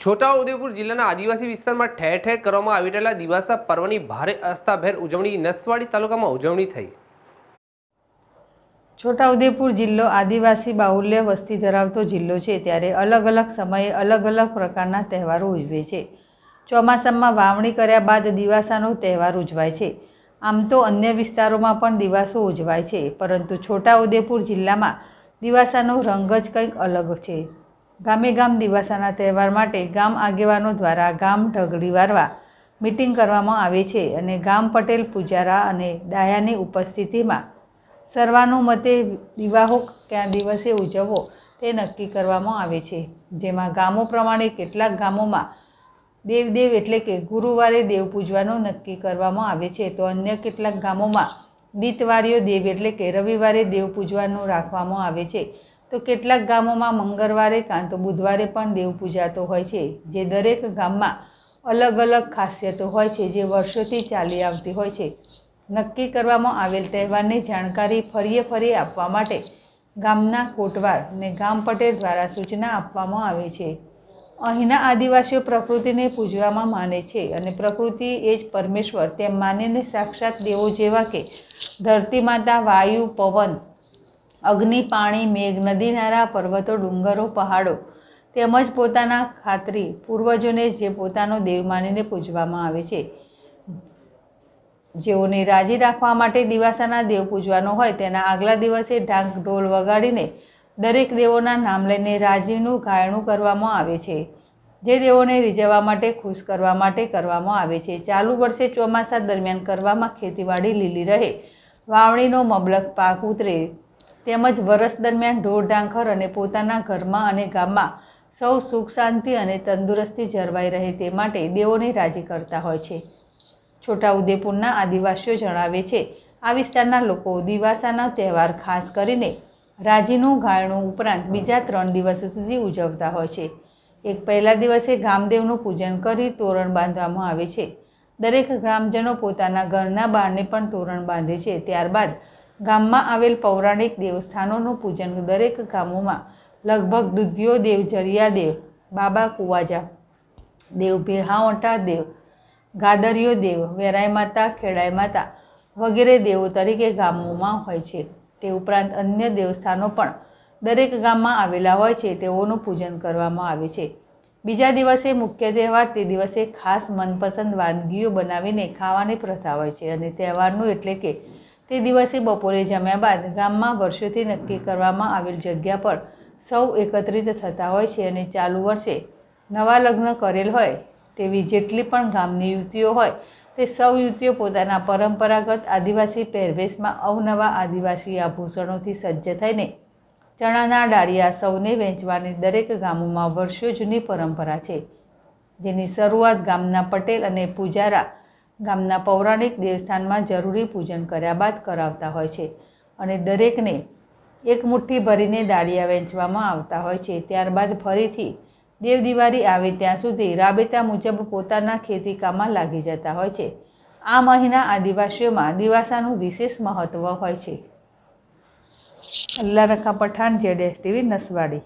છોટાઉદેપુર જિલ્લાના આદિવાસી વિસ્તારમાં ઠેર ઠેર કરવામાં આવી રહેલા દિવાસા પર્વની ભારે આસ્થાભેર ઉજવણી નસવાડી તાલુકામાં ઉજવણી થઈ. છોટાઉદેપુર જિલ્લો આદિવાસી બાહુલ્ય વસ્તી ધરાવતો જિલ્લો છે, ત્યારે અલગ અલગ સમયે અલગ અલગ પ્રકારના તહેવારો ઉજવે છે. ચોમાસામાં વાવણી કર્યા બાદ દિવાસાનો તહેવાર ઉજવાય છે. આમ તો અન્ય વિસ્તારોમાં પણ દિવાસો ઉજવાય છે, પરંતુ છોટાઉદેપુર જિલ્લામાં દિવાસાનો રંગ જ કંઈક અલગ છે. ગામે ગામ દિવાસાના તહેવાર માટે ગામ આગેવાનો દ્વારા ગામ ઢગલી વારવા મિટિંગ કરવામાં આવે છે અને ગામ પટેલ પૂજારા અને ડાયાની ઉપસ્થિતિમાં સર્વાનુમતે વિવાહો કયા દિવસે ઉજવવો તે નક્કી કરવામાં આવે છે. જેમાં ગામો પ્રમાણે કેટલાક ગામોમાં દેવદેવ એટલે કે ગુરુવારે દેવ પૂજવાનું નક્કી કરવામાં આવે છે. તો અન્ય કેટલાક ગામોમાં દિતવારીઓ દેવ એટલે કે રવિવારે દેવ પૂજવાનું રાખવામાં આવે છે. તો કેટલાક ગામોમાં મંગળવારે કાં તો બુધવારે પણ દેવ પૂજાતો હોય છે, જે દરેક ગામમાં અલગ અલગ ખાસિયતો હોય છે, જે વર્ષોથી ચાલી આવતી હોય છે. નક્કી કરવામાં આવેલ તહેવારની જાણકારી ફરીએ ફરી આપવા માટે ગામના કોટવાર ને ગામ પટેલ દ્વારા સૂચના આપવામાં આવે છે. અહીંના આદિવાસીઓ પ્રકૃતિને પૂજવામાં માને છે અને પ્રકૃતિ એ જ પરમેશ્વર. તેમ માનીને સાક્ષાત દેવો જેવા કે ધરતી માતા વાયુ, પવન અગ્નિ, પાણી, મેઘ, નદી, નારા, પર્વતો, ડુંગરો, પહાડો તેમજ પોતાના ખાતરી પૂર્વજોને જે પોતાનો દેવ માનીને પૂજવામાં આવે છે. જેઓને રાજી રાખવા માટે દિવાસાના દેવ પૂજવાનો હોય તેના આગલા દિવસે ઢાંક, ઢોલ વગાડીને દરેક દેવોના નામ લઈને રાજીનું ગાયણું કરવામાં આવે છે. જે દેવોને રીઝવવા માટે, ખુશ કરવા માટે કરવામાં આવે છે. ચાલુ વર્ષે ચોમાસા દરમિયાન કરવામાં ખેતીવાડી લીલી રહે. વાવણીનો મબલક પાક ઉતરે. તેમજ વરસ દરમિયાન ઢોર ઢાંખર અને પોતાના ઘરમાં અને ગામમાં સૌ સુખ શાંતિ અને તંદુરસ્તી જળવાઈ રહે તે માટે દેવોને રાજી કરતા હોય છે. છોટાઉદેપુરના આદિવાસીઓ જણાવે છે, આ વિસ્તારના લોકો દિવાસાના તહેવાર ખાસ કરીને રાજીનું ગાયણું ઉપરાંત બીજા ત્રણ દિવસો સુધી ઉજવતા હોય છે. એક પહેલા દિવસે ગામદેવનું પૂજન કરી તોરણ બાંધવામાં આવે છે. દરેક ગ્રામજનો પોતાના ઘરના બહારને પણ તોરણ બાંધે છે. ત્યારબાદ ગામમાં આવેલ પૌરાણિક દેવસ્થાનોનું પૂજન દરેક ગામોમાં. લગભગ દુધિયો દેવ જરિયા દેવ, બાબા કુવાજા દેવ ભેહાવટા દેવ ગાદરિયો દેવ, વેરાઈ માતા, ખેડાઈ માતા વગેરે દેવો તરીકે ગામોમાં હોય છે. તે ઉપરાંત અન્ય દેવસ્થાનો પણ દરેક ગામમાં આવેલા હોય છે. તેઓનું પૂજન કરવામાં આવે છે. બીજા દિવસે મુખ્ય તહેવાર તે દિવસે ખાસ મનપસંદ વાનગીઓ બનાવીને ખાવાની પ્રથા હોય છે અને તહેવારનું એટલે કે તે દિવસે બપોરે જમ્યા બાદ ગામમાં વર્ષોથી નક્કી કરવામાં આવેલ જગ્યા પર સૌ એકત્રિત થતા હોય છે અને ચાલુ વર્ષે નવા લગ્ન કરેલ હોય તેવી જેટલી પણ ગામની યુવતીઓ હોય તે સૌ યુવતીઓ પોતાના પરંપરાગત આદિવાસી પહેરવેશમાં અવનવા આદિવાસી આભૂષણોથી સજ્જ થઈને ચણાના ડાળિયા સૌને વહેંચવાની દરેક ગામોમાં વર્ષો જૂની પરંપરા છે. જેની શરૂઆત ગામના પટેલ અને પૂજારા ગામના પૌરાણિક દેવસ્થાનમાં જરૂરી પૂજન કર્યા બાદ કરાવતા હોય છે અને દરેકને એક મુઠ્ઠી ભરીને દાળિયા વહેંચવામાં આવતા હોય છે. ત્યારબાદ ફરીથી દેવ દિવાળી આવે ત્યાં સુધી રાબેતા મુજબ પોતાના ખેતીકામમાં લાગી જતા હોય છે. આ મહિના આદિવાસીઓમાં દિવાસાનું વિશેષ મહત્ત્વ હોય છે. અલ્લા રખા પઠાણ, જેડેશ ટીવી, નસવાડી.